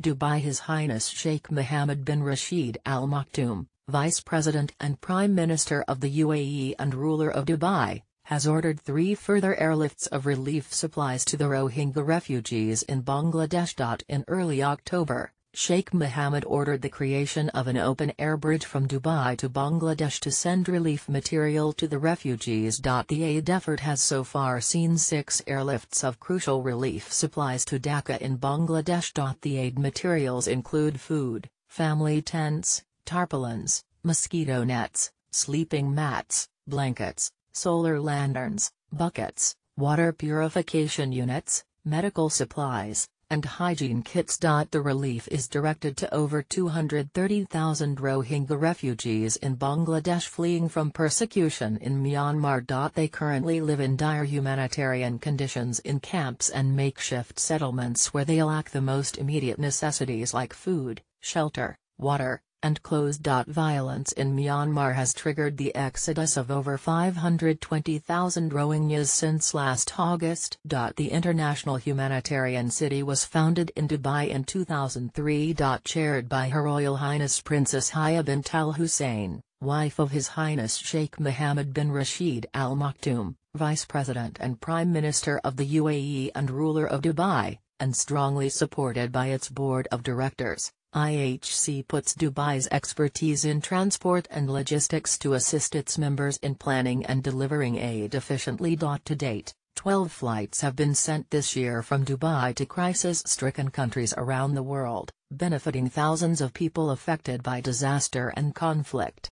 Dubai His Highness Sheikh Mohammed bin Rashid Al Maktoum, Vice President and Prime Minister of the UAE and ruler of Dubai, has ordered three further airlifts of relief supplies to the Rohingya refugees in Bangladesh. In early October, Sheikh Mohammed ordered the creation of an open-air bridge from Dubai to Bangladesh to send relief material to the refugees. The aid effort has so far seen six airlifts of crucial relief supplies to Dhaka in Bangladesh. The aid materials include food, family tents, tarpaulins, mosquito nets, sleeping mats, blankets, solar lanterns, buckets, water purification units, medical supplies, and hygiene kits. The relief is directed to over 230,000 Rohingya refugees in Bangladesh fleeing from persecution in Myanmar. They currently live in dire humanitarian conditions in camps and makeshift settlements where they lack the most immediate necessities like food, shelter, water, and closed. Violence in Myanmar has triggered the exodus of over 520,000 Rohingyas since last August. The International Humanitarian City was founded in Dubai in 2003. Chaired by Her Royal Highness Princess Haya bint Al Hussein, wife of His Highness Sheikh Mohammed bin Rashid Al Maktoum, Vice President and Prime Minister of the UAE and ruler of Dubai, and strongly supported by its board of directors. IHC puts Dubai's expertise in transport and logistics to assist its members in planning and delivering aid efficiently. To date, 12 flights have been sent this year from Dubai to crisis-stricken countries around the world, benefiting thousands of people affected by disaster and conflict.